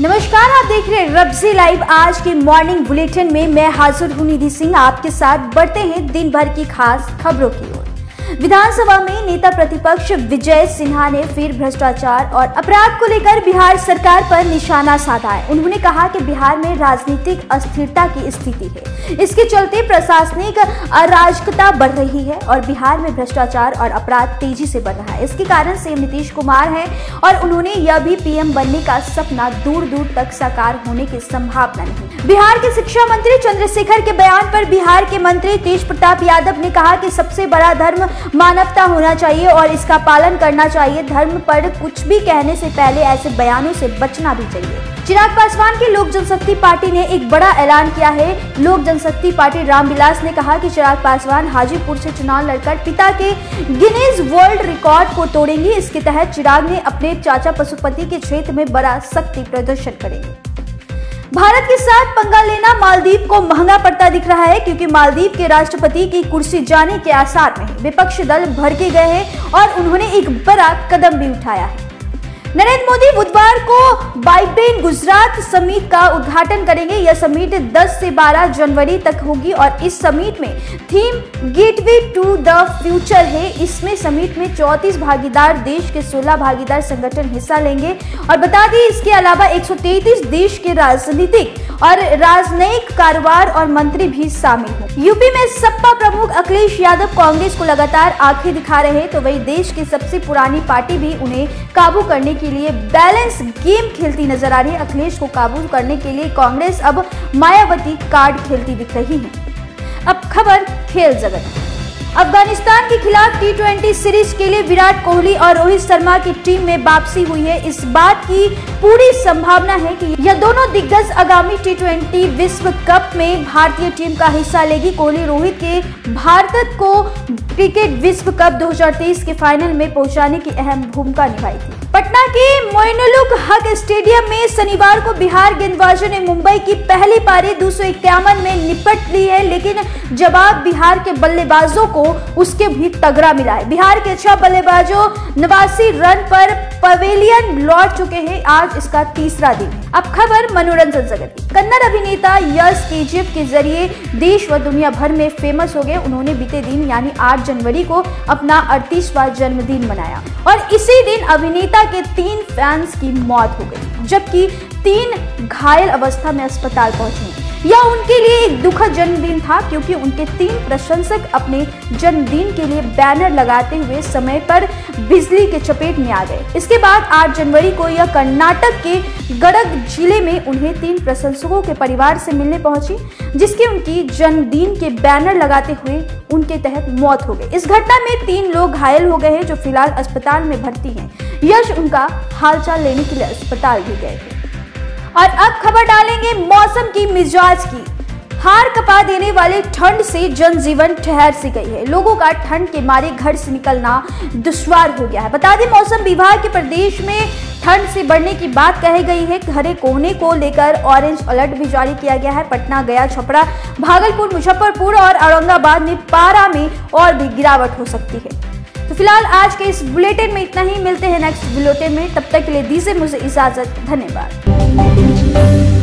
नमस्कार, आप देख रहे हैं रब्जी लाइव। आज के मॉर्निंग बुलेटिन में मैं हाजिर हूँ निधि सिंह। आपके साथ बढ़ते हैं दिन भर की खास खबरों की ओर। विधानसभा में नेता प्रतिपक्ष विजय सिन्हा ने फिर भ्रष्टाचार और अपराध को लेकर बिहार सरकार पर निशाना साधा है। उन्होंने कहा कि बिहार में राजनीतिक अस्थिरता की स्थिति है। इसके चलते प्रशासनिक अराजकता बढ़ रही है और बिहार में भ्रष्टाचार और अपराध तेज़ी से बढ़ रहा है। इसके कारण सीएम नीतीश कुमार हैं और उन्होंने यह भी पीएम बनने का सपना दूर दूर तक साकार होने की संभावना नहीं। बिहार के शिक्षा मंत्री चंद्रशेखर के बयान पर बिहार के मंत्री तेज प्रताप यादव ने कहा कि सबसे बड़ा धर्म मानवता होना चाहिए और इसका पालन करना चाहिए। धर्म पर कुछ भी कहने से पहले ऐसे बयानों से बचना भी चाहिए। चिराग पासवान की लोक जनशक्ति पार्टी ने एक बड़ा ऐलान किया है। लोक जनशक्ति पार्टी रामविलास ने कहा कि चिराग पासवान हाजीपुर से चुनाव लड़कर पिता के गिनीज वर्ल्ड रिकॉर्ड को तोड़ेंगे। इसके तहत चिराग ने अपने चाचा पशुपति के क्षेत्र में बड़ा शक्ति प्रदर्शन करेंगे। भारत के साथ पंगा लेना मालदीव को महँगा पड़ता दिख रहा है क्योंकि मालदीव के राष्ट्रपति की कुर्सी जाने के आसार में विपक्षी दल भड़के गए हैं और उन्होंने एक बड़ा कदम भी उठाया है। नरेंद्र मोदी बुधवार को बाइब्रेन गुजरात समिट का उद्घाटन करेंगे। यह समिट 10 से 12 जनवरी तक होगी और इस समिट में theme gateway to the future है। इसमें समिट में 34 भागीदार, देश के 16 भागीदार संगठन हिस्सा लेंगे। और बता दें, इसके अलावा 133 देश के राजनीतिक और राजनयिक कारोबार और मंत्री भी शामिल हैं यूपी में सपा प्रमुख अखिलेश यादव कांग्रेस को लगातार आँखें दिखा रहे हैं तो वही देश की सबसे पुरानी पार्टी भी उन्हें काबू करने के लिए बैलेंस गेम खेलती नज़र आ रही है। अखिलेश को काबू करने के लिए कांग्रेस अब मायावती कार्ड खेलती दिख रही है। अब खबर खेल जगत। अफ़गानिस्तान के खिलाफ टी सीरीज़ के लिए विराट कोहली और रोहित शर्मा की टीम में वापसी हुई है। इस बात की पूरी संभावना है कि यह दोनों दिग्गज आगामी टी विश्व कप में भारतीय टीम का हिस्सा लेगी। कोहली रोहित के भारत को क्रिकेट विश्व कप 2023 के फाइनल में पहुँचाने की अहम भूमिका निभाई थी। पटना के मोइनुलुक हक स्टेडियम में शनिवार को बिहार गेंदबाजों ने मुंबई की पहली पारी दो सौ इक्यावन में निपट ली है, लेकिन जवाब बिहार के बल्लेबाजों को उसके भी तगड़ा मिला है। बिहार के छह बल्लेबाजों नवासी रन पर पवेलियन लौट चुके हैं, आज इसका तीसरा दिन। अब खबर मनोरंजन जगत की कन्नड़ अभिनेता यश केजीएफ के ज़रिए देश व दुनिया भर में फ़ेमस हो गए। उन्होंने बीते दिन, यानी 8 जनवरी को, अपना अड़तीसवा जन्मदिन मनाया। और इसी दिन अभिनेता के तीन फैंस की मौत हो गई, जबकि तीन घायल अवस्था में अस्पताल पहुँचे। यह उनके लिए एक दुखद जन्मदिन था, क्योंकि उनके तीन प्रशंसक अपने जन्मदिन के लिए बैनर लगाते हुए समय पर बिजली के चपेट में आ गए। इसके बाद 8 जनवरी को यह कर्नाटक के गड़ग ज़िले में उन्हें तीन प्रशंसकों के परिवार से मिलने पहुँची, जिसके उनकी जन्मदिन के बैनर लगाते हुए उनके तहत मौत हो गई। इस घटना में तीन लोग घायल हो गए हैं जो फ़िलहाल अस्पताल में भर्ती हैं। यश उनका हालचाल लेने के लिए अस्पताल भी गए थे। और अब खबर डालेंगे मौसम की मिजाज की। हार कपा देने वाले ठंड से जनजीवन ठहर सी गई है। लोगों का ठंड के मारे घर से निकलना दुश्वार हो गया है। बता दें, मौसम विभाग के प्रदेश में ठंड से बढ़ने की बात कही गई है। घरे कोहने को लेकर ऑरेंज अलर्ट भी जारी किया गया है। पटना गया छपरा, भागलपुर, मुजफ्फरपुर और औरंगाबाद में पारा में और भी गिरावट हो सकती है। फ़िलहाल आज के इस बुलेटिन में इतना ही। मिलते हैं नेक्स्ट बुलेटिन में। तब तक के लिए दीजिए मुझे इजाज़त। धन्यवाद।